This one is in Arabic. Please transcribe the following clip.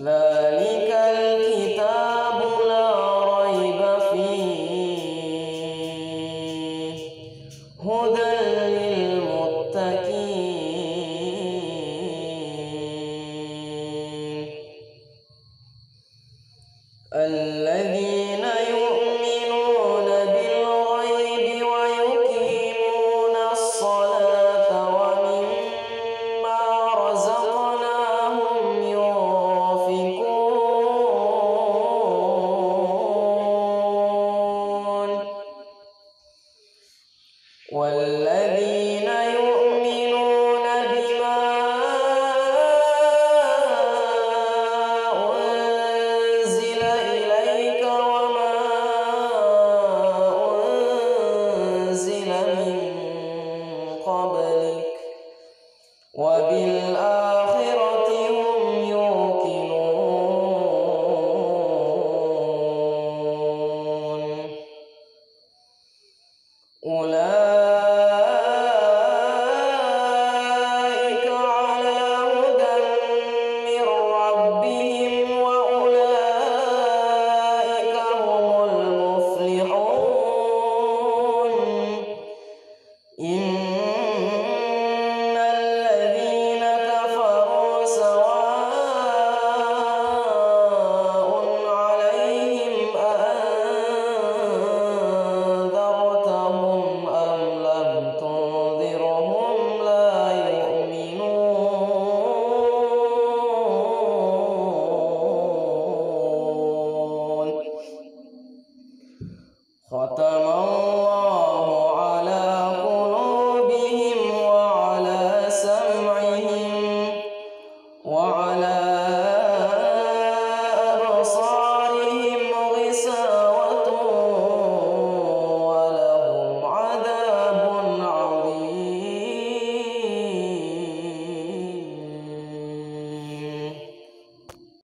ذلك الكتاب لا ريب فيه. هدى الذين يؤمنون والذين يؤمنون بما أنزل إليك وما أنزل من قبلك وبالآخرة ختم